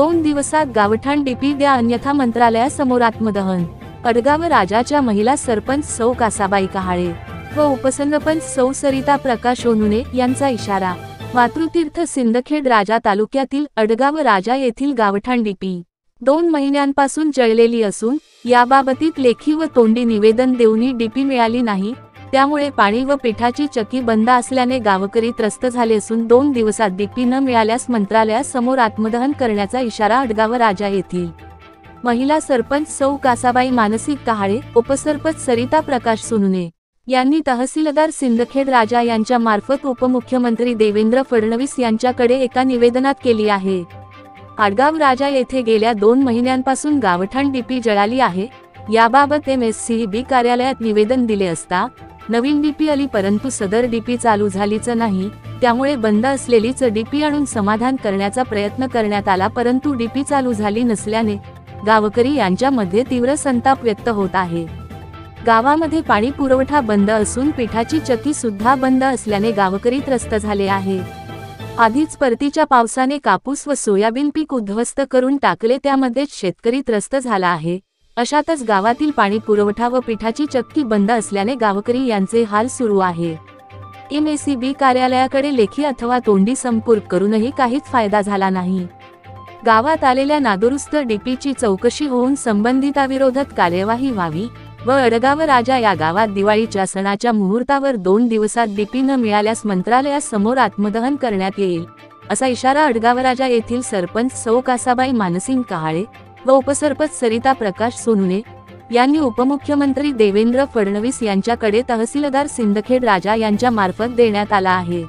दोन दिवसात गावठाण डीपी द्या अन्यथा मंत्रालयासमोर आत्मदहन. अडगाव राजाच्या महिला सरपंच सौ कासाबाई कहाळे व उपसरपंच सौ सरिता प्रकाश ओनुने यांचा इशारा. मातृतीर्थ सिंदखेड राजा तालुक्यातील अडगाव राजा येथील गावठाण डीपी. दोन महिन्यांपासून जळलेली असून याबाबतीत लेखी व तोंडी निवेदन देऊनही डीपी मिळाली नाही त्यामुळे पाणी व पिठाची चकी बंद असल्याने गावकरी त्रस्त झाले असून दोन दिवसात डीपी न मिळाल्यास मंत्रालयासमोर आत्मदहन करण्याचा इशारा अडगाव राजा येथील. महिला सरपंच सौ कासाबाई मानसिक कहाळे उपसरपंच सरिता प्रकाश सुनुने यांनी तहसीलदार सिंदखेड राजा यांच्या मार्फत उपमुख्यमंत्री देवेंद्र फडणवीस यांच्याकडे एका निवेदनात केली आहे. आडगाव राजा येथे गेल्या दोन महिन्यांपासून गावठाण डीपी जळाली आहे. याबाबत एम एस सी बी कार्यालयात निवेदन दिले असता नवीन डीपी आली परंतु सदर डीपी चालू झालीच नाही त्यामुळे बंद असलेलीच डीपी आणून समाधान करण्याचा प्रयत्न करण्यात आला परंतु डीपी चालू झाली नसल्याने गावकरी यांच्यामध्ये तीव्र संताप व्यक्त होत आहे. गावामध्ये पाणी पुरवठा बंद असून पिठाची चकी सुद्धा बंद असल्याने गावकरी त्रस्त झाले आहे. आधीच परतीच्या पावसाने कापूस व सोयाबीन पीक उद्ध्वस्त करून टाकले त्यामध्येच शेतकरी त्रस्त झाला आहे. अशातच गावातील पाणी पुरवठा व पिठाची चक्की बंद असल्याने गावकरी यांचे हाल सुरू आहे. एम बी कार्यालयाकडे लेखी अथवा तोंडी संपर्क करूनही काहीच फायदा झाला नाही. गावात आलेल्या नादुरुस्त डीपीची चौकशी होऊन संबंधिताविरोधात कार्यवाही व्हावी व अडगाव राजा या गावात दिवाळीच्या सणाच्या मुहूर्तावर दोन दिवसात डीपी न मिळाल्यास मंत्रालयासमोर आत्मदहन करण्यात येईल असा इशारा अडगाव राजा येथील सरपंच सौ कासाबाई मानसिंग कहाळे व उपसरपंच सरिता प्रकाश सोनुने यांनी उपमुख्यमंत्री देवेंद्र फडणवीस यांच्याकडे तहसीलदार सिंदखेड राजा यांच्या मार्फत देण्यात आला आहे.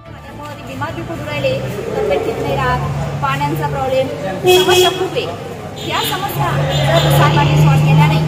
पाण्याचा प्रॉब्लेम समस्या खूप आहे. या समस्या जर केल्या नाही